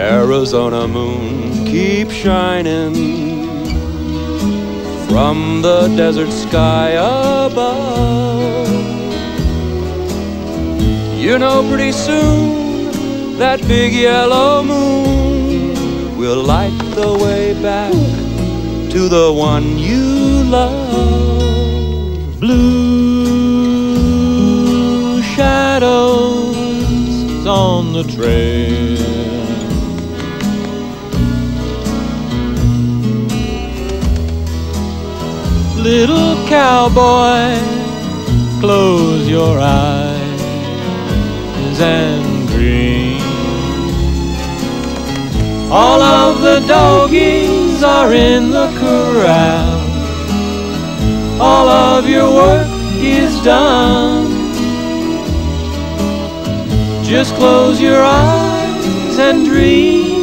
Arizona moon keeps shining from the desert sky above. You know, pretty soon that big yellow moon will light the way back to the one you love. Blue shadows on the trail. Little cowboy, close your eyes and dream. All of the doggies are in the corral. All of your work is done. Just close your eyes and dream.